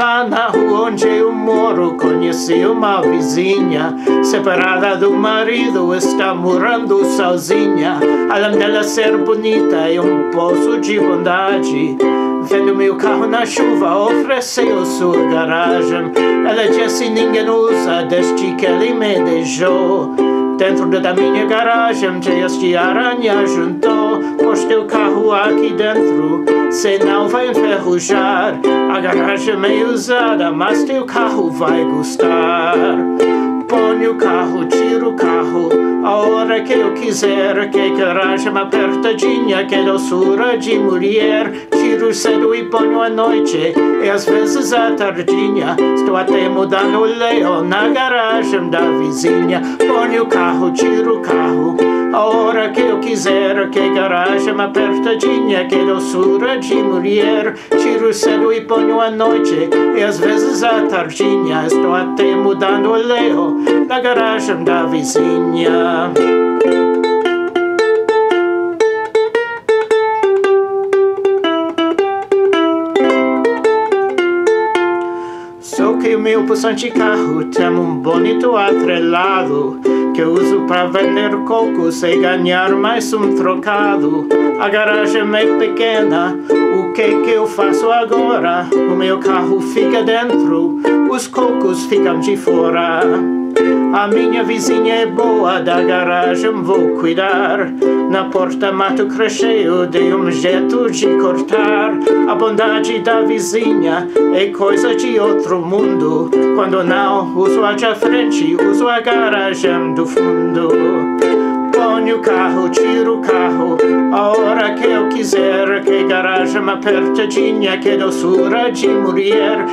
namoro conheci uma vizinha. Separada do marido, está morando sozinha. Além dela ser bonita e um poço de bondade. Vendo meu carro na chuva, ofereceu sua garagem. Ela disse ninguém usa desde que ele me deixou. Dentro da minha garagem, teias de aranha juntou Pôs teu carro aqui dentro, senão vai enferrujar. A garagem é meio usada, mas teu carro vai gostar. Põe o carro, tira o carro a hora que eu quiser. Que garagem apertadinha, que doçura de mulher Tiro cedo e ponho à noite E às vezes à tardinha Estou até mudando o leão na garagem da vizinha Ponho o carro, tiro o carro a hora que eu quiser, que garagem apertadinha, que doçura de mulher. Tiro cedo e ponho à noite, e às vezes à tardinha. Estou até mudando o leo na garagem da vizinha. Só que o meu possante carro tem um bonito atrelado que eu uso para vender cocos e ganhar mais um trocado. A garagem é pequena, o que que eu faço agora? O meu carro fica dentro, os cocos ficam de fora. A minha vizinha é boa, da garagem vou cuidar. Na porta mato cresceu, dei um jeito de cortar. A bondade da vizinha é coisa de outro mundo. Quando não uso a de frente, uso a garagem do fundo. Ponho o carro, tiro o carro, a hora que eu quiser. Que garagem apertadinha, que doçura de mulher.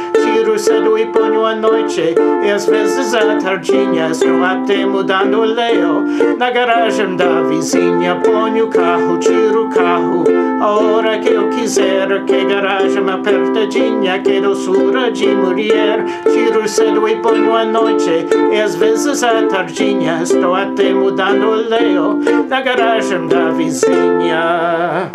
Tiro cedo e ponho à noite, e às vezes à tardinha. Estou até mudando o leo na garagem da vizinha. Ponho o carro, tiro o carro, a hora que eu quiser. Que garagem apertadinha, que doçura de mulher. Tiro cedo e ponho à noite, e às vezes à tardinha. Estou até mudando o leo na garagem da vizinha.